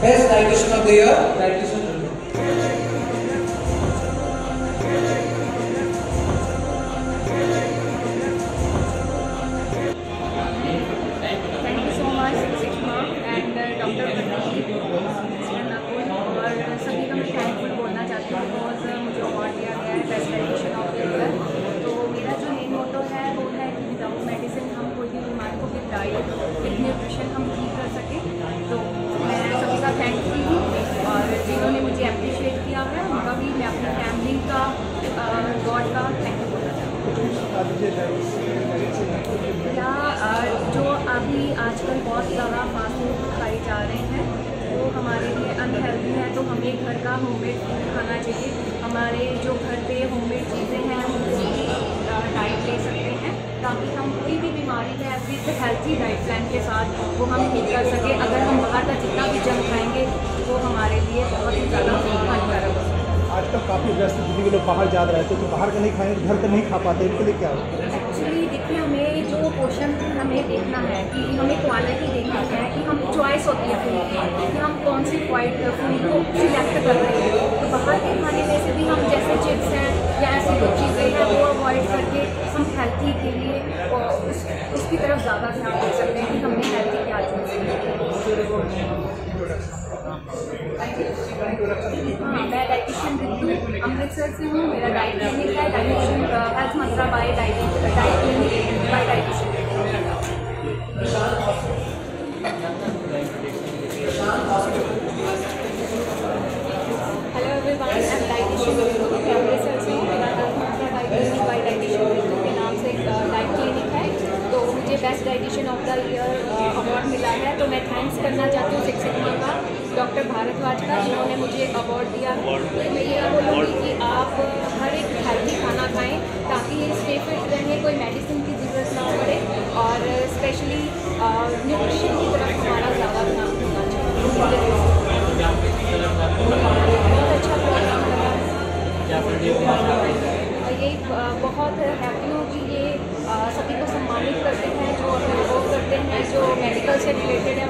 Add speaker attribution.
Speaker 1: Best dietitian of the year, dietitian Rindu.
Speaker 2: Thank you so you जो अभी आजकल बहुत ज़्यादा फास्ट फ़ूड खाए जा रहे हैं, वो हमारे लिए अनहेल्दी है तो हमें घर का होममेड फ़ूड खाना चाहिए। हमारे जो घर पे होममेड चीज़ें हैं, हम उसकी डाइट ले सकते हैं, ताकि हम कोई भी बीमारी है विद हेल्थी डाइट प्लान के साथ वो हम ठीक कर सकें। अगर हम बाहर का जितना भी जंक खाएँगे, वो हमारे लिए बहुत ही ज़्यादा हानिकारक
Speaker 3: आजकल काफ़ी व्यस्त ज़िंदगी के लोग बाहर जा रहे थे तो बाहर का नहीं खाएँगे तो घर का नहीं खा पाते, इनके लिए क्या
Speaker 2: एक्चुअली देखिए, हमें जो पोषण हमें देखना है कि हमें क्वालिटी देखना है कि हम चॉइस होती है की, कि हम कौन सी क्वाइट फ़ूड को सिलेक्ट कर रहे हैं। तो बाहर के खाने में से भी हम जैसे चिप्स हैं या ऐसी कुछ चीज़ें हैं, वो अवॉइड करके हम हेल्थी के लिए उस, उसकी तरफ़ ज़्यादा ध्यान दे सकते हैं कि हमने हेल्थी क्या चूज़ अमृतसर से हूँ मेरा डाइट क्लिनिक है dietitian health mantra by diet diet clinic by dietitian hello everyone I am dietitian Amritsar से हूँ मेरा health mantra diet by dietitian के नाम से एक डाइट क्लिनिक है. तो मुझे best dietitian of the year award मिला है. तो मैं थैंक्स करना चाहती हूँ सिक्स सिग्मा का डॉक्टर भारद्वाज का, जिन्होंने मुझे एक अवार्ड दिया। तो मैं ये बोलूँगी कि आप हर एक हेल्थी खाना खाएँ, ताकि स्टे फिट रहें, कोई मेडिसिन की ज़रूरत ना पड़े, और स्पेशली न्यूट्रिशन की तरफ़ हमारा ज़्यादा ध्यान होना चाहिए। बहुत अच्छा प्रोग्राम लगा ये बहुत हैप्पी हूँ कि ये सभी को सम्मानित करते हैं, जो अपने करते हैं, जो मेडिकल से रिलेटेड है